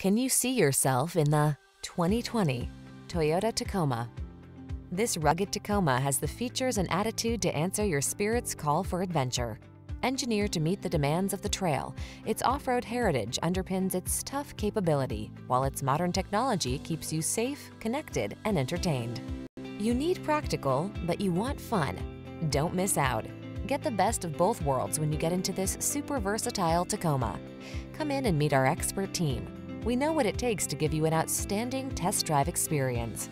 Can you see yourself in the 2020 Toyota Tacoma? This rugged Tacoma has the features and attitude to answer your spirit's call for adventure. Engineered to meet the demands of the trail, its off-road heritage underpins its tough capability, while its modern technology keeps you safe, connected, and entertained. You need practical, but you want fun. Don't miss out. Get the best of both worlds when you get into this super versatile Tacoma. Come in and meet our expert team. We know what it takes to give you an outstanding test drive experience.